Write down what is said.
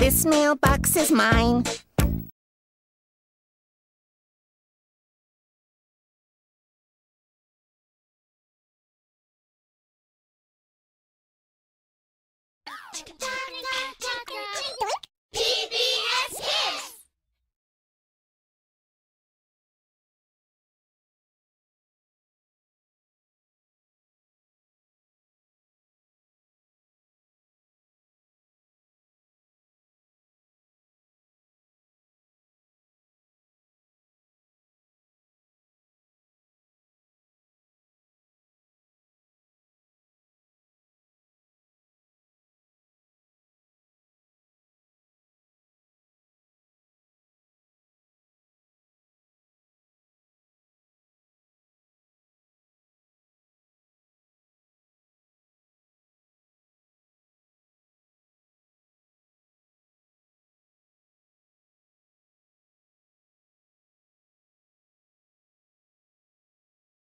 This mailbox is mine. chicken.